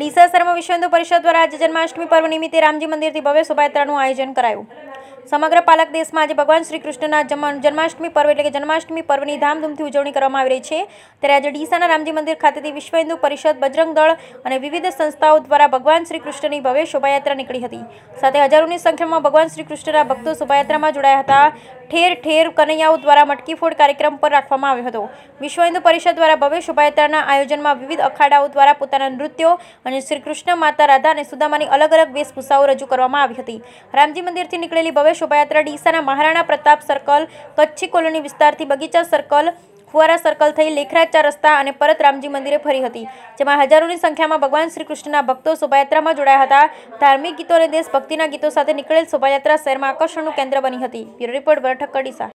ડીસા સર્વ વિશ્વ હિન્દુ પરિષદ દ્વારા આજે જન્માષ્ટમી પર્વ નિમિત્તે રામજી મંદિરથી ભવ્ય શોભાયાત્રાનું આયોજન કરાયું. સમગ્ર પાલક દેશમાં આજે ભગવાન શ્રી કૃષ્ણના જન્મ- જન્માષ્ટમી પર્વ એટલે કે જન્માષ્ટમી પર્વની ધામધૂમથી ઉજવણી કરવામાં આવી રહી છે. ત્યારે આજે ડીસાના રામજી મંદિર ખાતેથી વિશ્વ હિન્દુ પરિષદ, બજરંગ દળ અને વિવિધ સંસ્થાઓ દ્વારા ભગવાન શ્રી કૃષ્ણની ભવ્ય શોભાયાત્રા નીકળી હતી. સાથે હજારોની સંખ્યામાં ભગવાન શ્રી કૃષ્ણના ભક્તો શોભાયાત્રામાં જોડાયા હતા. ઠેર ઠેર કનૈયાઓ દ્વારા મટકી ફોડ કાર્યક્રમ પર રાખવામાં આવ્યો હતો. વિશ્વ હિન્દુ પરિષદ દ્વારા ભવ્ય શોભાયાત્રાના આયોજનમાં વિવિધ અખાડાઓ દ્વારા પોતાના નૃત્યો અને શ્રી કૃષ્ણ માતા રાધા અને સુદામાની અલગ અલગ વેશભૂષાઓ રજૂ કરવામાં આવી હતી. રામજી મંદિરથી નીકળેલી ભવ્ય શોભાયાત્રા ડીસાના મહારાણા પ્રતાપ સર્કલ, કચ્છી કોલોની વિસ્તારથી બગીચા સર્કલ ફુવારા સર્કલ થઈ લેખરાજ ચાર રસ્તા અને પરત રામજી મંદિરે ફરી હતી, જેમાં હજારોની સંખ્યામાં ભગવાન શ્રી કૃષ્ણના ભક્તો શોભાયાત્રામાં જોડાયા હતા. ધાર્મિક ગીતો અને દેશભક્તિના ગીતો સાથે નીકળેલ શોભાયાત્રા શહેરમાં આકર્ષણનું કેન્દ્ર બની હતી. Bureau report બરઠક કડીસા